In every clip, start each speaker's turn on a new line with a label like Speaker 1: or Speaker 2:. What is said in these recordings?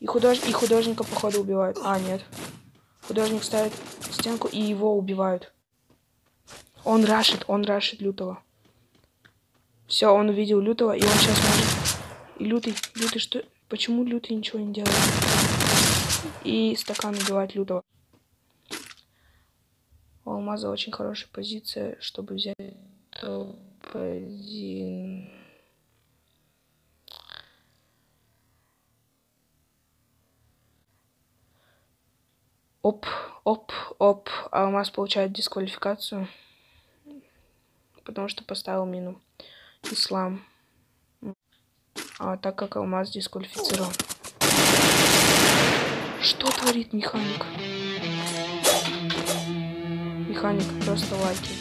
Speaker 1: И, худож... и художника, походу, убивают. А, нет. Художник ставит стенку, и его убивают. Он рашит, он рашит лютого. Все, он увидел лютого, и он сейчас может... И лютый, лютый, что... Почему лютый ничего не делает? И стакан убивает лютого. У алмаза очень хорошая позиция, чтобы взять топ-1. Оп, оп, оп. Алмаз получает дисквалификацию, потому что поставил мину. Ислам. А так как алмаз дисквалифицирован. Что творит механик? Механик просто лайки.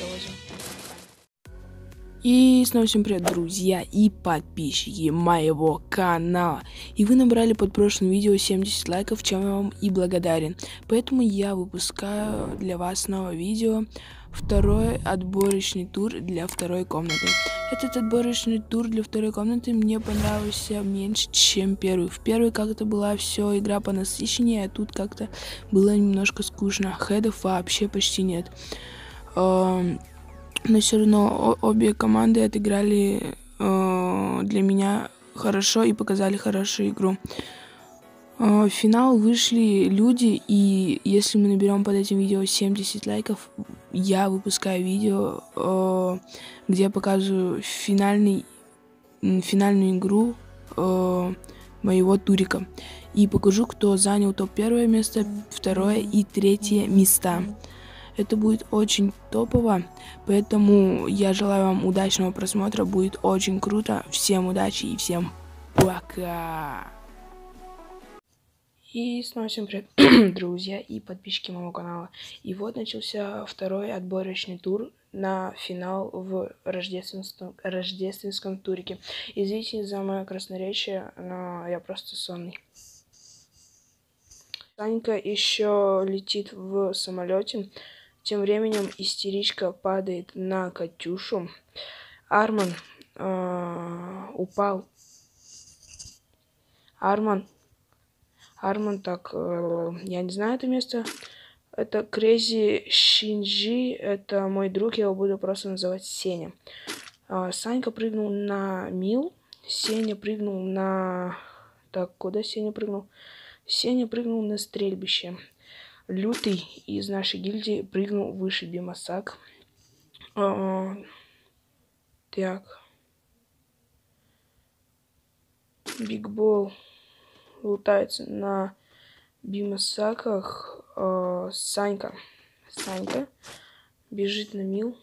Speaker 2: И снова всем привет, друзья и подписчики моего канала. И вы набрали под прошлым видео 70 лайков, чем я вам и благодарен. Поэтому я выпускаю для вас снова видео второй отборочный тур для второй комнаты. Этот отборочный тур для второй комнаты мне понравился меньше, чем первый. В первый как-то была все игра по насыщеннее, а тут как-то было немножко скучно. Хедов вообще почти нет. Но все равно обе команды отыграли для меня хорошо и показали хорошую игру. В финал вышли люди, и если мы наберем под этим видео 70 лайков, я выпускаю видео, э, где я показываю финальный, финальную игру э, моего турика. И покажу, кто занял топ первое место, второе и третье места. Это будет очень топово, поэтому я желаю вам удачного просмотра, будет очень круто. Всем удачи и всем пока!
Speaker 1: И снова всем привет, друзья и подписчики моего канала. И вот начался второй отборочный тур на финал в рождественском, рождественском турике. Извините за мое красноречие, но я просто сонный. Санька еще летит в самолете. Тем временем истеричка падает на Катюшу. Арман э, упал. Арман Арман, так, э, я не знаю это место. Это Крейзи Шинджи, это мой друг, я его буду просто называть Сеня. А, Санька прыгнул на Мил, Сеня прыгнул на... Так, куда Сеня прыгнул? Сеня прыгнул на стрельбище. Лютый из нашей гильдии прыгнул выше Бимасак. А, так. Бигбол лутается на бимасаках э, Санька. Санька бежит на мил.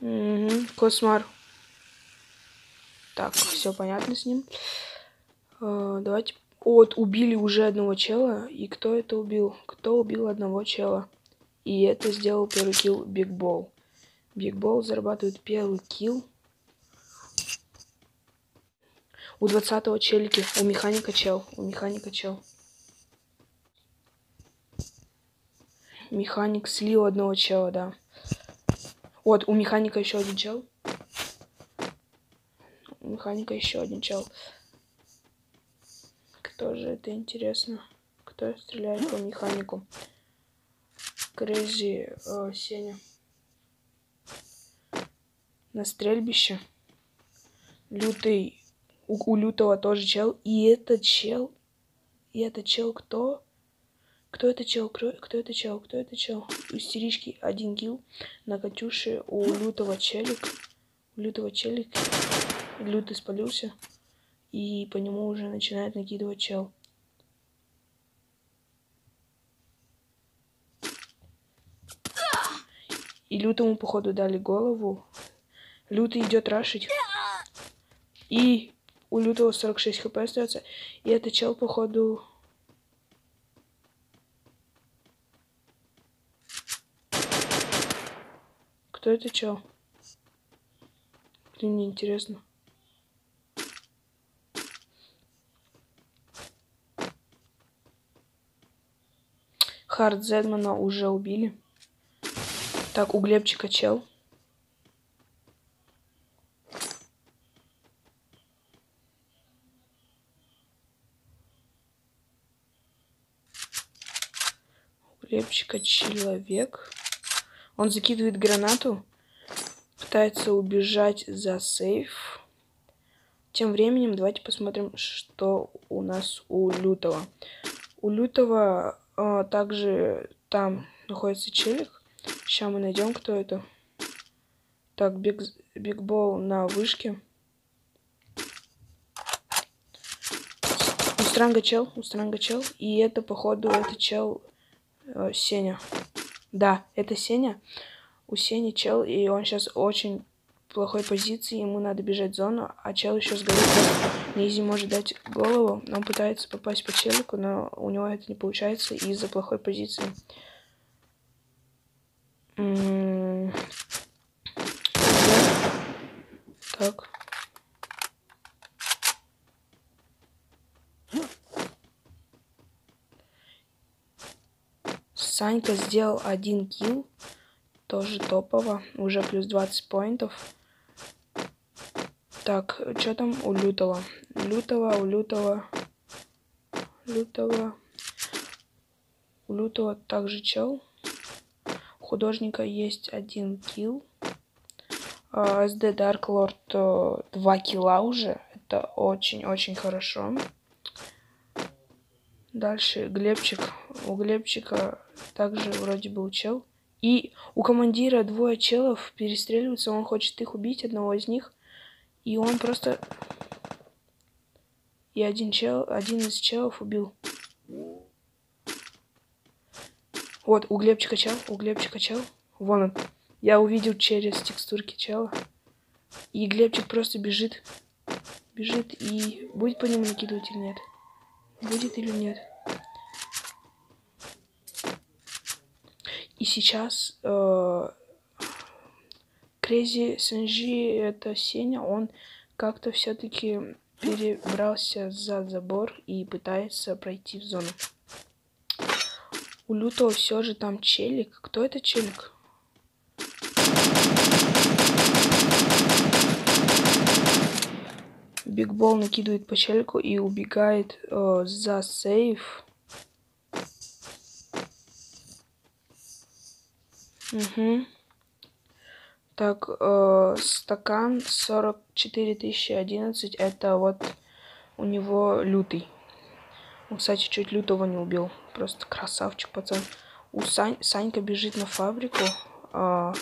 Speaker 1: Угу. Космар. Так, все понятно с ним. Э, давайте. Вот, убили уже одного чела. И кто это убил? Кто убил одного чела? И это сделал первый килл Бигбол. Бигбол зарабатывает первый килл. У 20-го челики. У механика чел. У механика чел. Механик слил одного чела, да. Вот, у механика еще один чел. У механика еще один чел. Кто же это интересно? Кто стреляет по механику? Крейзи э, Сеня. На стрельбище. Лютый у, у Лютого тоже чел. И этот чел... И этот чел кто? Кто это чел? Кто, кто это чел? Кто это чел? У истерички один килл. На Катюше у Лютого челик. У Лютого челик. Лютый спалился. И по нему уже начинает накидывать чел. И Лютому, походу, дали голову. Лютый идет рашить. И у лютого 46 хп остается. И это чел, походу... Кто это чел? Блин, мне интересно. Хард Зедмана уже убили. Так, у Глебчика чел. У Глебчика человек. Он закидывает гранату. Пытается убежать за сейф. Тем временем давайте посмотрим, что у нас у Лютого. У Лютого э, также там находится челик. Сейчас мы найдем, кто это. Так, биг, бигбол на вышке. У Странга чел, у Странга чел. И это, походу, это чел э, Сеня. Да, это Сеня. У Сени чел, и он сейчас очень плохой позиции, ему надо бежать в зону, а чел еще сгорит. Низи может дать голову, он пытается попасть по челику, но у него это не получается из-за плохой позиции. Так. Санька сделал один килл. Тоже топово. Уже плюс 20 поинтов. Так, что там у Лютого? Лютого, у Лютого... Лютого... У Лютого также чел. У художника есть один килл. SD Dark Lord 2 килла уже. Это очень-очень хорошо. Дальше Глебчик. У Глебчика также вроде был чел. И у командира двое челов перестреливаются. Он хочет их убить, одного из них. И он просто... И один чел, один из челов убил. Вот, у Глебчика чел, у Глебчика чел. Вон он. Я увидел через текстурки чела. И Глебчик просто бежит. Бежит и будет по нему накидывать или нет? Будет или нет? И сейчас э, Крейзи Сенжи, это Сеня, он как-то все-таки перебрался за забор и пытается пройти в зону. У Лютого все же там челик. Кто это челик? Бигбол накидывает по челику и убегает э, за сейф. Угу. Так, э, стакан 44011, это вот у него лютый. Он, кстати, чуть лютого не убил. Просто красавчик, пацан. У Сань, Санька бежит на фабрику. Э,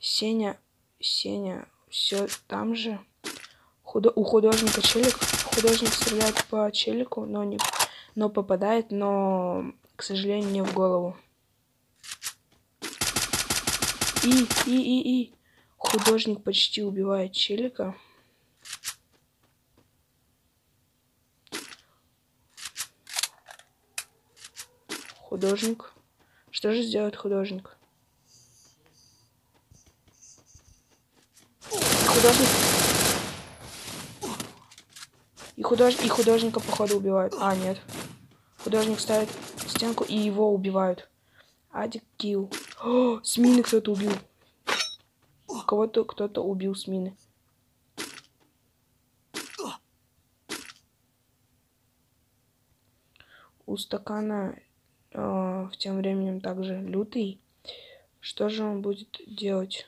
Speaker 1: Сеня, Сеня, все там же. Худо... У художника челик. Художник стреляет по челику, но, не... но попадает, но, к сожалению, не в голову. И, и, и, и. Художник почти убивает челика. Художник. Что же сделает художник? Художник и, худож... и художника, походу, убивают. А, нет. Художник ставит стенку, и его убивают. Адик килл. О, с мины кто-то убил. Кого-то кто-то убил с мины. У стакана э, тем временем также лютый. Что же он будет делать?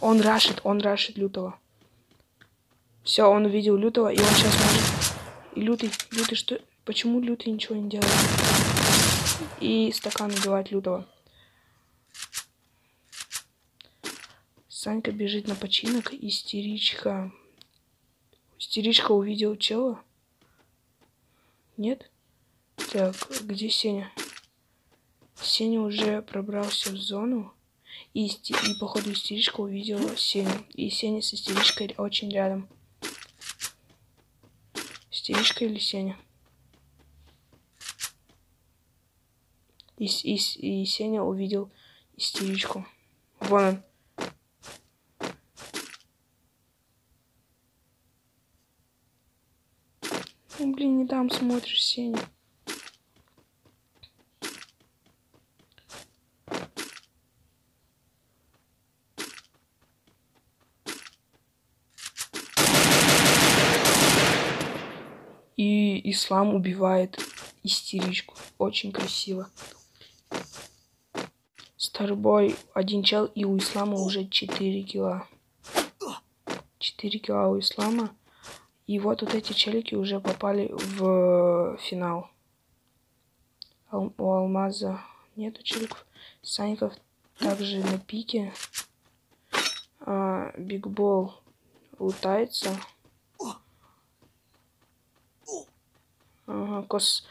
Speaker 1: Он рашит, он рашит лютого. Все, он увидел лютого, и он сейчас может... И лютый, лютый, что... Почему лютый ничего не делает? И стакан убивает лютого. Санька бежит на починок, истеричка. Истеричка увидел чела? Нет? Так, где Сеня? Сеня уже пробрался в зону. И, и походу истеричка увидела Сеню. И Сеня с истеричкой очень рядом. Истеричка или Сеня? И, и, и Сеня увидел истеричку. Вон он. Ну, блин, не там смотришь, Сеня. И Ислам убивает истеричку. Очень красиво. Старбой один чел, и у Ислама уже 4 кило. 4 кило у Ислама. И вот вот эти челики уже попали в финал. Ал у Алмаза нету челиков. Саньков также на пике. А, Бигбол лутается. Ага, Кос...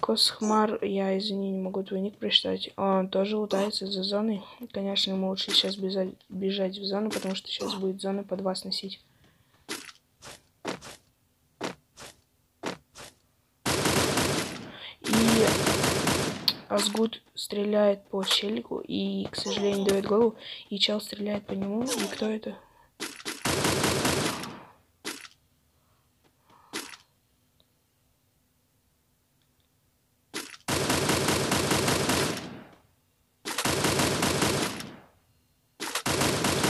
Speaker 1: Косхмар, я, извини, не могу твой ник прочитать. Он тоже лутается за зоной. Конечно, ему лучше сейчас бежать, бежать в зону, потому что сейчас будет зона под вас носить. И Азгуд стреляет по челику и, к сожалению, дает голову. И чел стреляет по нему. И кто это?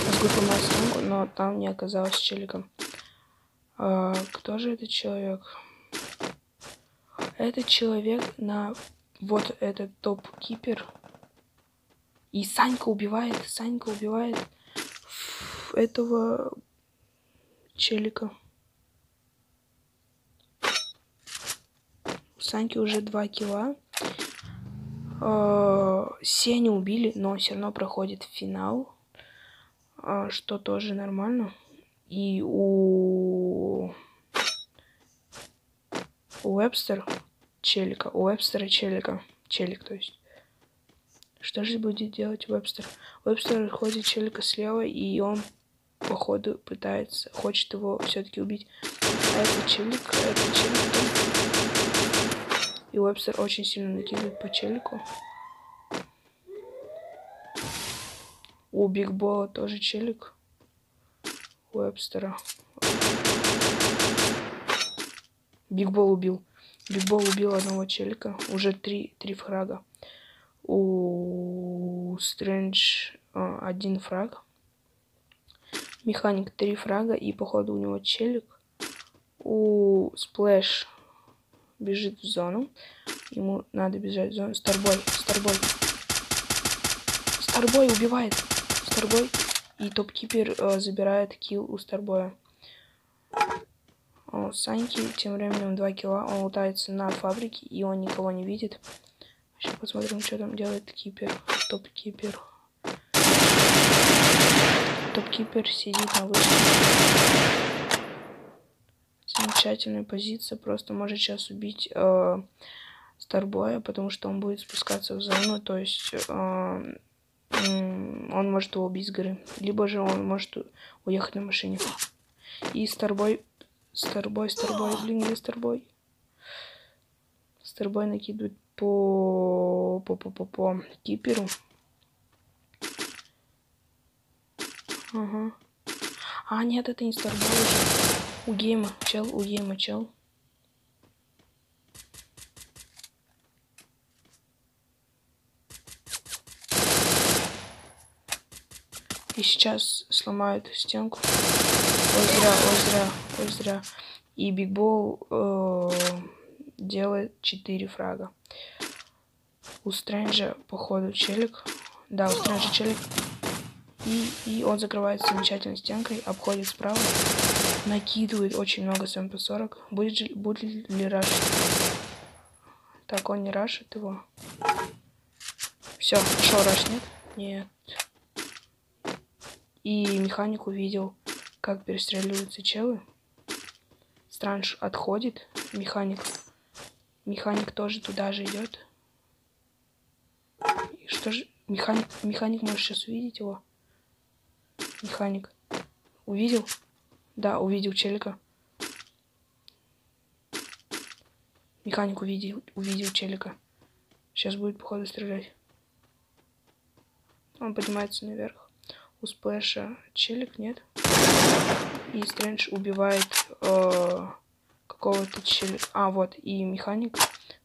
Speaker 1: Азгуд ломает стенку, но там не оказалось челиком. А, кто же этот человек? Этот человек на вот этот топ-кипер. И Санька убивает, Санька убивает этого челика. У Саньки уже два килла. А, Сеню убили, но все равно проходит финал. А, что тоже нормально. И у... Уэбстер челика. У Вебстера челика. Челик, то есть. Что же будет делать Вебстер? Вебстер ходит челика слева, и он, походу, пытается, хочет его все-таки убить. А это челик, это челик. И Вебстер очень сильно накидывает по челику. У Бигбола тоже челик. Вебстера. Бигбол убил. Бигбол убил одного челика. Уже три, три фрага. У Стрэндж а, один фраг. Механик три фрага. И походу у него челик. У Сплэш бежит в зону. Ему надо бежать в зону. Старбой, Старбой. Старбой убивает. Старбой. И топ-кипер э, забирает килл у Старбоя. О, Саньки тем временем 2 килла. Он лутается на фабрике, и он никого не видит. Сейчас посмотрим, что там делает кипер. Топ-кипер. Топ-кипер сидит на вышке. Замечательная позиция. Просто может сейчас убить э, Старбоя, потому что он будет спускаться в зону. То есть э, он может убить с горы. Либо же он может уехать на машине. И Старбой Старбой, Старбой, блин, где Старбой? Старбой накидывает по... по... по... по... по киперу. Ага. А, нет, это не Старбой. У гейма, чел, у гейма, чел. И сейчас сломают стенку. Ой, зря, ой, зря, ой, зря. И Бигбол э, делает 4 фрага. У Стрэнджа, походу, челик. Да, у Стрэнджа челик. И, и он закрывается замечательной стенкой, обходит справа, накидывает очень много с МП-40. Будет, же, будет ли раш? Так, он не рашит его. Все, пошел раш, нет? Нет. И механик увидел как перестреливаются челы. Странж отходит. Механик. Механик тоже туда же идет. И что же? Механик, механик может сейчас увидеть его. Механик. Увидел? Да, увидел челика. Механик увидел, увидел челика. Сейчас будет, походу, стрелять. Он поднимается наверх у Спэша челик, нет? И Стрэндж убивает э, какого-то челика. А, вот, и механик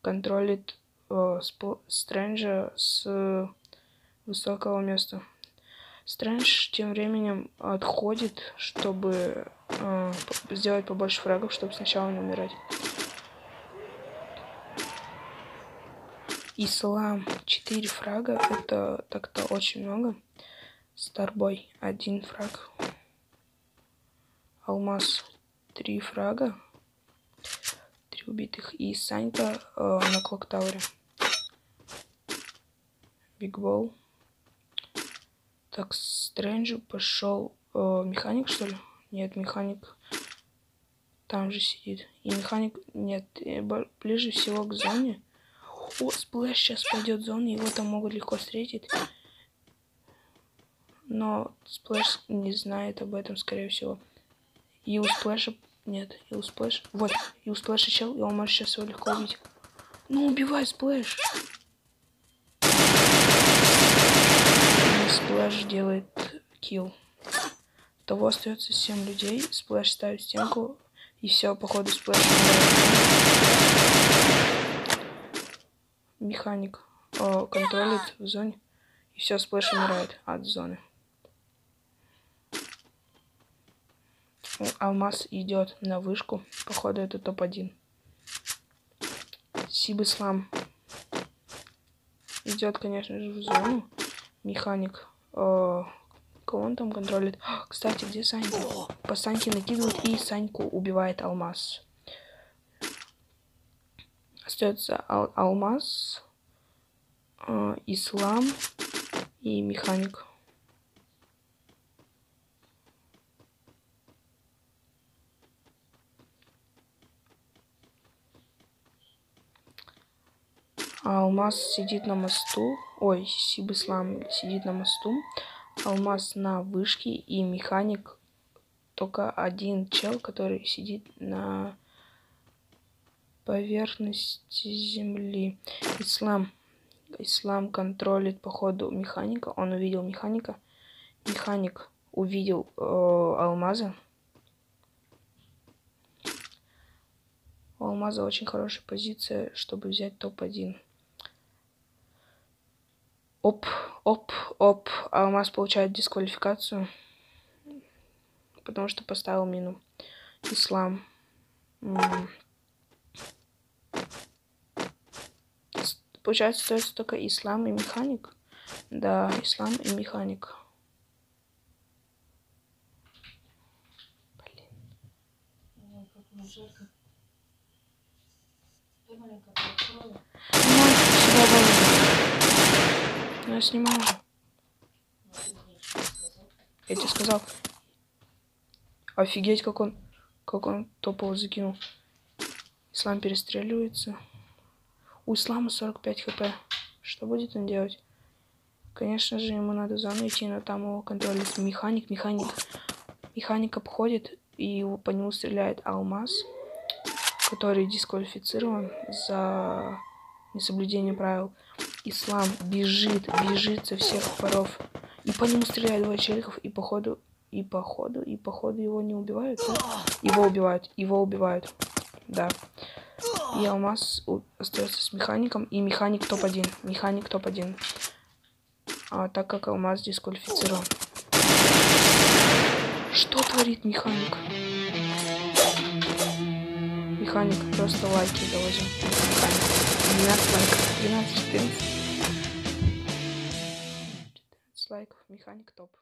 Speaker 1: контролит э, Стрэнджа с высокого места. Стрэндж тем временем отходит, чтобы э, сделать побольше фрагов, чтобы сначала не умирать. Ислам 4 фрага, это так-то очень много. Старбой 1 фраг. Алмаз 3 фрага. 3 убитых. И Санька э, на Clock Tower е. Бигбол. Так, Стрэнджу пошел э, механик, что ли? Нет, механик там же сидит. И механик, нет, э, ближе всего к зоне. О, сплэш сейчас пойдет в зону, его там могут легко встретить. Но сплэш не знает об этом, скорее всего. И у сплэша... Нет, и у сплэша... Вот, и у сплэша чел, и он может сейчас его легко убить. Ну, убивай сплэш! Сплэш делает kill. Того остается 7 людей. Сплэш ставит стенку. И все, походу, сплэш. Механик о, контролит в зоне. И все, сплэш умирает от зоны. Алмаз идет на вышку. Походу, это топ-1. Сибислам идет, конечно же, в зону. Механик. О, Кого он там контролит? Кстати, где Санька? По Саньке накидывают и Саньку убивает Алмаз. Остается ал Алмаз, э, Ислам и Механик. Алмаз сидит на мосту. Ой, Сибислам сидит на мосту алмаз на вышке и механик только один чел, который сидит на поверхности земли. Ислам. Ислам контролит походу механика. Он увидел механика. Механик увидел э, алмаза. У алмаза очень хорошая позиция, чтобы взять топ-1. Оп, оп, оп. Алмаз получает дисквалификацию. Потому что поставил мину. Ислам. Получается, остается только ислам и механик. Да, ислам и механик. Блин. Ну, я снимаю. Я тебе сказал. Офигеть, как он, как он топово закинул. Ислам перестреливается. У Ислама 45 хп. Что будет он делать? Конечно же, ему надо заново идти, но там его контролирует механик. Механик, механик обходит и по нему стреляет алмаз, который дисквалифицирован за несоблюдение правил. Ислам бежит, бежит со всех паров. И по нему стреляют два челиков, и походу, и походу, и походу его не убивают. Да? Его убивают, его убивают. Да. И Алмаз остается с механиком, и механик топ-1. Механик топ-1. А, так как Алмаз дисквалифицирован. Что творит механик? Механик просто лайки доложим. 12 лайков. 12, лайков. Механик топ.